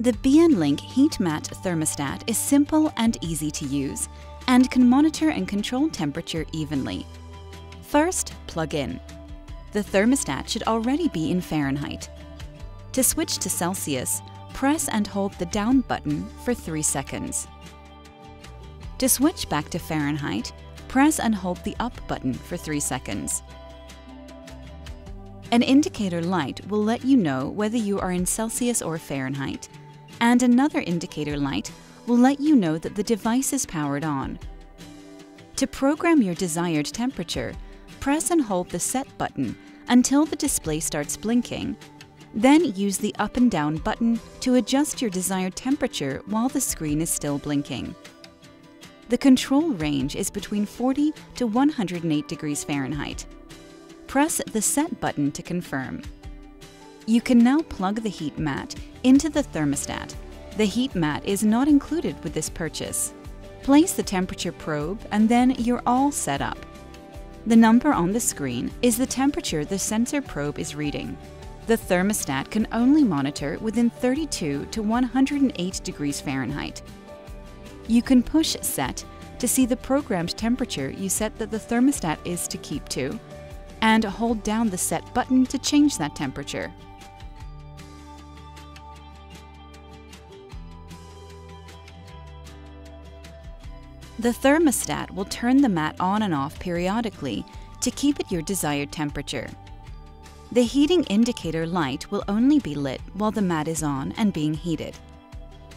The BN Link Heat Mat thermostat is simple and easy to use and can monitor and control temperature evenly. First, plug in. The thermostat should already be in Fahrenheit. To switch to Celsius, press and hold the down button for 3 seconds. To switch back to Fahrenheit, press and hold the up button for 3 seconds. An indicator light will let you know whether you are in Celsius or Fahrenheit, and another indicator light will let you know that the device is powered on. To program your desired temperature, press and hold the Set button until the display starts blinking. Then use the up and down button to adjust your desired temperature while the screen is still blinking. The control range is between 40 to 108 degrees Fahrenheit. Press the Set button to confirm. You can now plug the heat mat into the thermostat. The heat mat is not included with this purchase. Place the temperature probe and then you're all set up. The number on the screen is the temperature the sensor probe is reading. The thermostat can only monitor within 32 to 108 degrees Fahrenheit. You can push Set to see the programmed temperature you set that the thermostat is to keep to, and hold down the Set button to change that temperature. The thermostat will turn the mat on and off periodically to keep at your desired temperature. The heating indicator light will only be lit while the mat is on and being heated.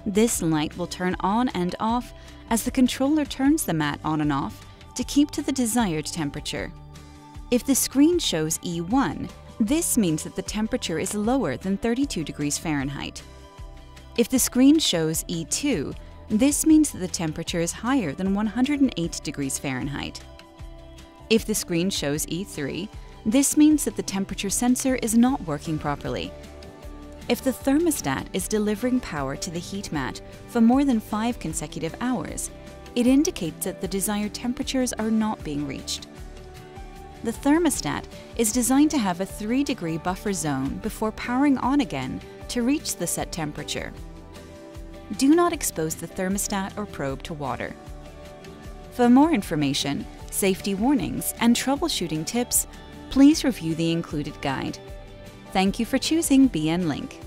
This light will turn on and off as the controller turns the mat on and off to keep to the desired temperature. If the screen shows E1, this means that the temperature is lower than 32 degrees Fahrenheit. If the screen shows E2, this means that the temperature is higher than 108 degrees Fahrenheit. If the screen shows E3, this means that the temperature sensor is not working properly. If the thermostat is delivering power to the heat mat for more than five consecutive hours, it indicates that the desired temperatures are not being reached. The thermostat is designed to have a 3 degree buffer zone before powering on again to reach the set temperature do not expose the thermostat or probe to water. For more information, safety warnings, and troubleshooting tips, please review the included guide. Thank you for choosing BN Link.